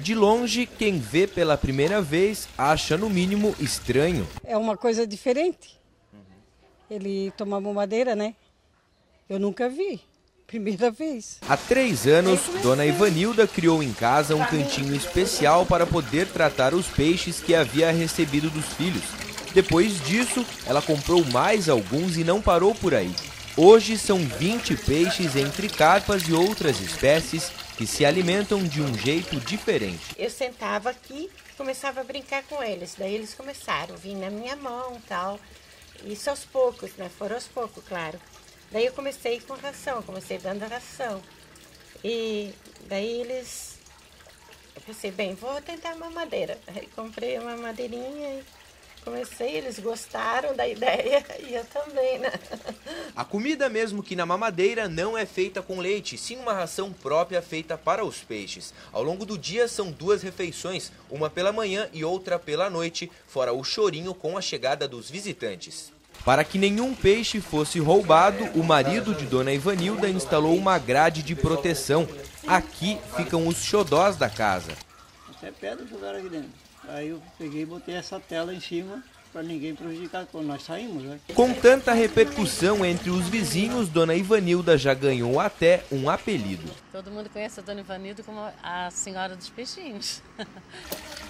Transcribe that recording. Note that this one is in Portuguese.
De longe, quem vê pela primeira vez acha no mínimo estranho. É uma coisa diferente. Ele toma mamadeira, né? Eu nunca vi. Primeira vez. Há três anos, Dona Ivanilda criou em casa um cantinho especial para poder tratar os peixes que havia recebido dos filhos. Depois disso, ela comprou mais alguns e não parou por aí. Hoje são 20 peixes entre carpas e outras espécies que se alimentam de um jeito diferente. Eu sentava aqui começava a brincar com eles. Daí eles começaram a vir na minha mão tal. Isso aos poucos, né? Foram aos poucos, claro. Daí eu comecei com ração, comecei dando ração. E daí eles. Eu pensei, bem, vou tentar uma madeira. Aí comprei uma madeirinha e comecei, eles gostaram da ideia e eu também, né? A comida, mesmo que na mamadeira, não é feita com leite, sim uma ração própria feita para os peixes. Ao longo do dia são duas refeições, uma pela manhã e outra pela noite, fora o chorinho com a chegada dos visitantes. Para que nenhum peixe fosse roubado, o marido de Dona Ivanilda instalou uma grade de proteção. Aqui ficam os xodós da casa. Até pedra jogaram aqui dentro. Aí eu peguei e botei essa tela em cima para ninguém prejudicar quando nós saímos. Né? Com tanta repercussão entre os vizinhos, Dona Ivanilda já ganhou até um apelido. Todo mundo conhece a Dona Ivanilda como a senhora dos peixinhos.